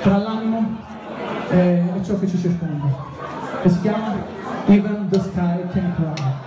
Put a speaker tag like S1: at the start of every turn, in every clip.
S1: tra l'animo e, e ciò che ci circonda, che si chiama Even the Sky Can Cry.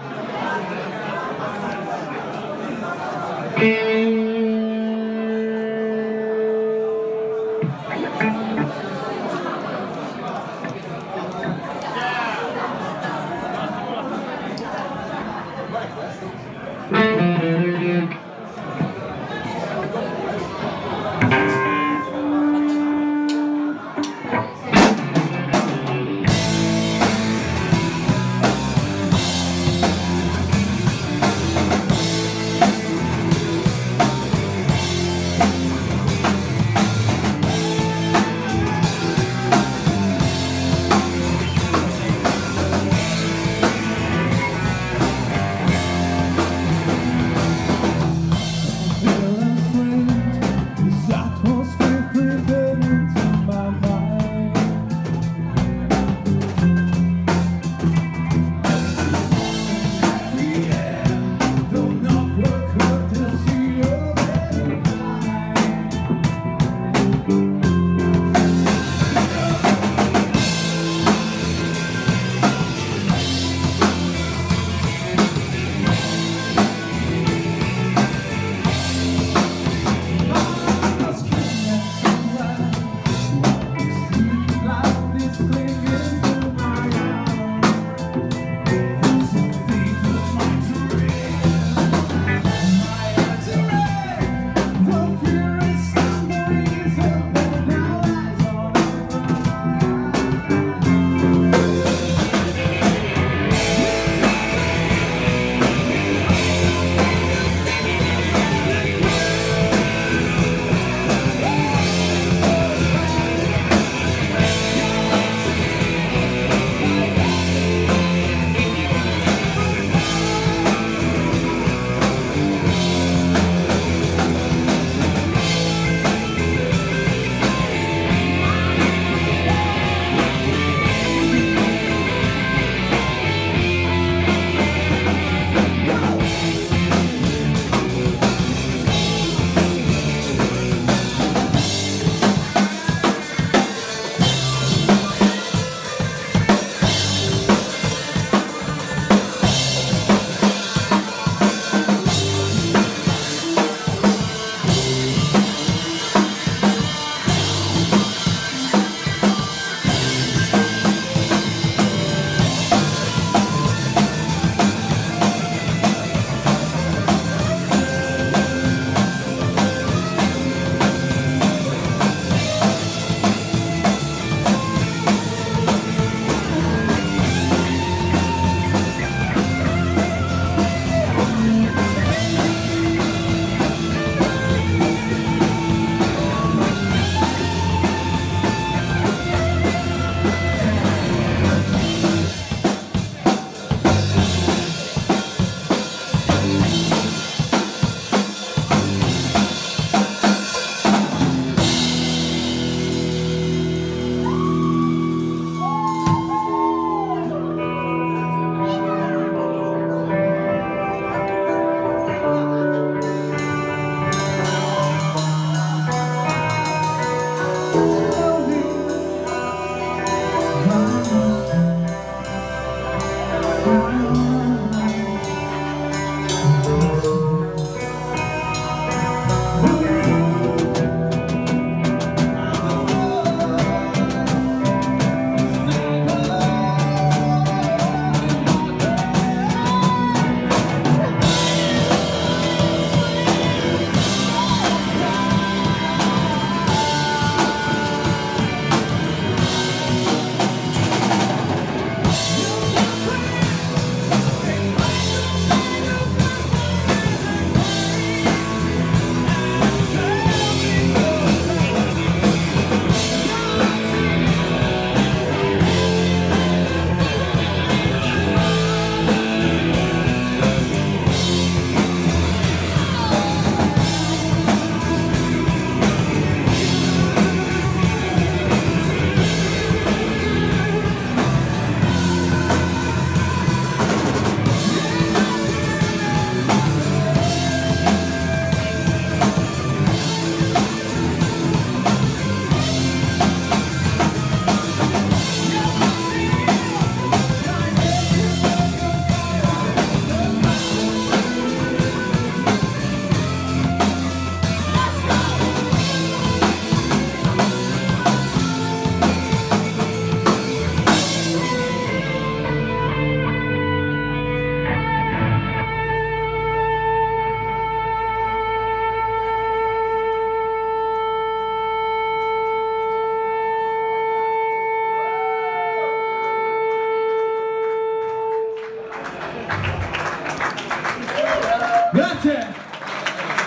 S1: Grazie!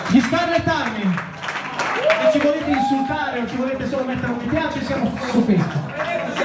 S1: Gli Scarlet Army! Se ci volete insultare o ci volete solo mettere un mi piace, siamo su Facebook.